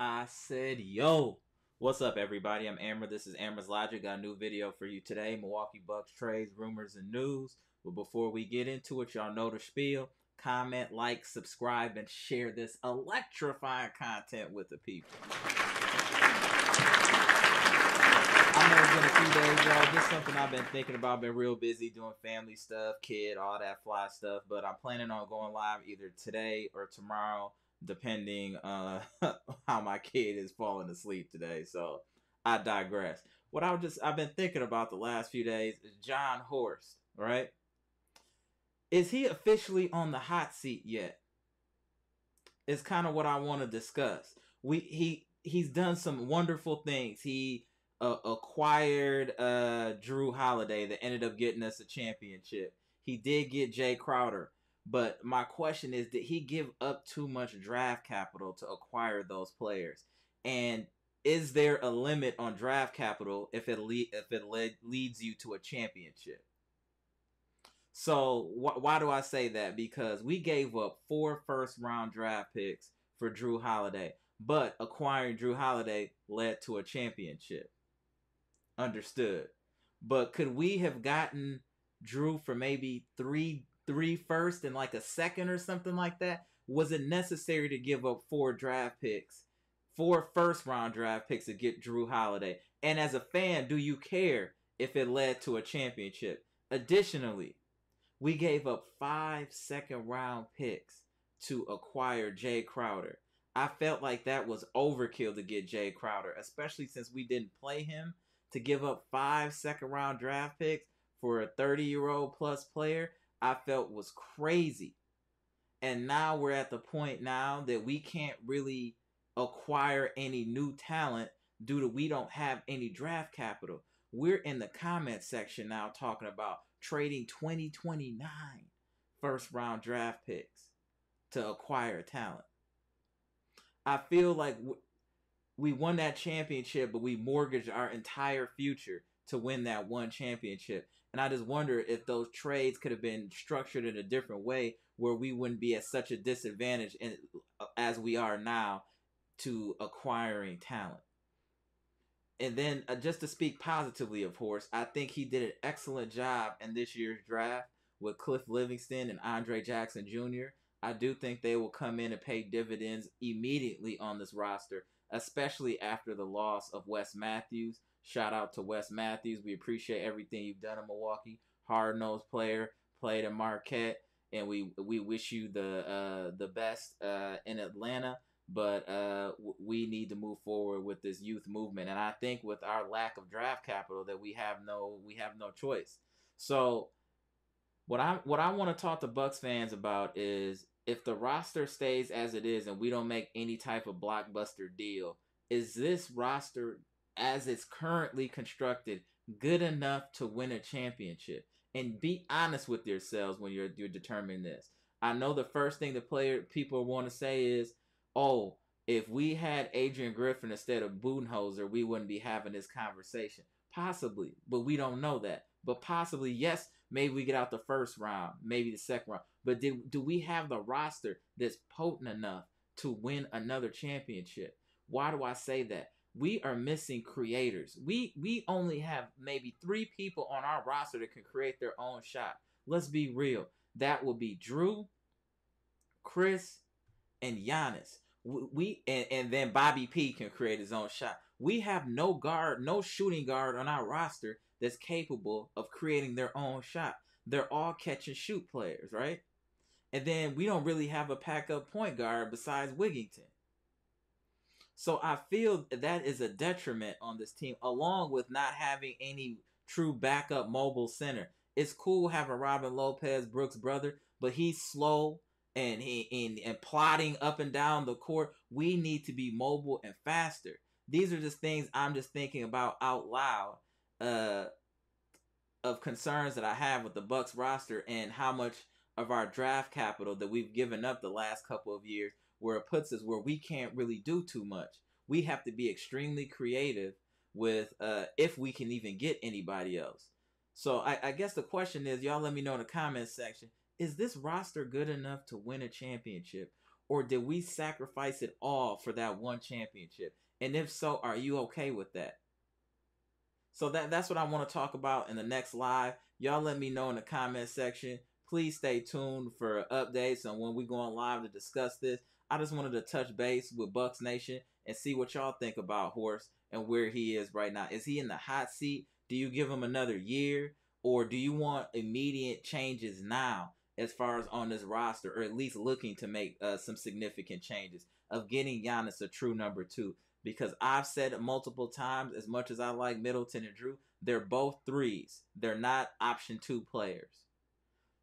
I said, yo. What's up, everybody? I'm Amara. This is Amara's Logic. Got a new video for you today. Milwaukee Bucks trades, rumors, and news. But before we get into it, y'all know the spiel. Comment, like, subscribe, and share this electrifying content with the people. I know it's been a few days, y'all. Just something I've been thinking about. Been real busy doing family stuff, kid, all that fly stuff. But I'm planning on going live either today or tomorrow depending uh how my kid is falling asleep today. So I digress. What I just I've been thinking about the last few days is Jon Horst, right? Is he officially on the hot seat yet? Is kind of what I want to discuss. We he he's done some wonderful things. He uh, acquired uh Jrue Holiday that ended up getting us a championship. He did get Jae Crowder but my question is, did he give up too much draft capital to acquire those players? And is there a limit on draft capital if it if it le- leads you to a championship? So wh- why do I say that? Because we gave up four first round draft picks for Jrue Holiday, but acquiring Jrue Holiday led to a championship. Understood. But could we have gotten Jrue for maybe three three first and like a second or something like that? Was it necessary to give up four draft picks, four first round draft picks to get Jrue Holiday? And as a fan, do you care if it led to a championship? Additionally, we gave up five second round picks to acquire Jae Crowder. I felt like that was overkill to get Jae Crowder, especially since we didn't play him. To give up five second round draft picks for a 30 year old plus player, I felt was crazy. And now we're at the point now that we can't really acquire any new talent due to we don't have any draft capital. We're in the comment section now talking about trading 2029 first round draft picks to acquire talent. I feel like we won that championship, but we mortgaged our entire future to win that one championship. And I just wonder if those trades could have been structured in a different way where we wouldn't be at such a disadvantage in, uh, as we are now to acquiring talent. And then uh, just to speak positively, of course, I think he did an excellent job in this year's draft with Chris Livingston and Andre Jackson Jr. I do think they will come in and pay dividends immediately on this roster, especially after the loss of Wes Matthews. Shout out to Wes Matthews. We appreciate everything you've done in Milwaukee. Hard nosed player, played at Marquette, and we we wish you the uh, the best uh, in Atlanta. But uh, we need to move forward with this youth movement, and I think with our lack of draft capital, that we have no we have no choice. So, what I what I want to talk to Bucks fans about is if the roster stays as it is and we don't make any type of blockbuster deal, is this roster as it's currently constructed good enough to win a championship? And be honest with yourselves when you're you're determining this. I know the first thing the player people want to say is, "Oh, if we had Adrian Griffin instead of Budenholzer, we wouldn't be having this conversation." Possibly, but we don't know that. But possibly, yes, maybe we get out the first round, maybe the second round. But do, do we have the roster that's potent enough to win another championship? Why do I say that? We are missing creators. We we only have maybe three people on our roster that can create their own shot. Let's be real. That will be Jrue, Khris, and Giannis. We, we and, and then Bobby P can create his own shot. We have no guard, no shooting guard on our roster that's capable of creating their own shot. They're all catch and shoot players, right? And then we don't really have a backup point guard besides Wigginton. So I feel that is a detriment on this team, along with not having any true backup mobile center. It's cool having Robin Lopez, Brook's brother, but he's slow and he and, and plotting up and down the court. We need to be mobile and faster. These are just things I'm just thinking about out loud. Uh, of concerns that I have with the Bucks roster and how much of our draft capital that we've given up the last couple of years where it puts us where we can't really do too much. We have to be extremely creative with uh, if we can even get anybody else. So I, I guess the question is, y'all let me know in the comments section, is this roster good enough to win a championship? or did we sacrifice it all for that one championship? And if so, are you okay with that? So that that's what I want to talk about in the next live. Y'all let me know in the comment section. Please stay tuned for updates on when we go on live to discuss this. I just wanted to touch base with Bucks Nation and see what y'all think about Horst and where he is right now. Is he in the hot seat? Do you give him another year? Or do you want immediate changes now as far as on this roster, or at least looking to make uh, some significant changes of getting Giannis a true number two? because I've said it multiple times, as much as I like Middleton and Jrue, they're both threes. They're not option two players.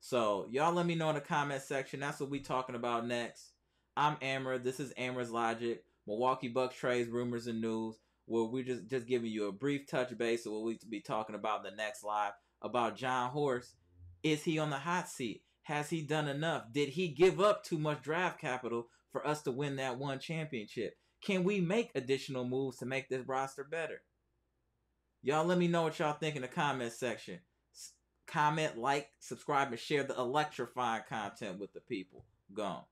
So y'all let me know in the comment section. That's what we talking about next. I'm Amara. This is Amara's Logic. Milwaukee Bucks trades, rumors, and news. Where we just just giving you a brief touch base of what we be talking about the next live about Jon Horst. Is he on the hot seat? Has he done enough? Did he give up too much draft capital for us to win that one championship? Can we make additional moves to make this roster better? Y'all let me know what y'all think in the comment section. Comment, like, subscribe, and share the electrifying content with the people. Gone.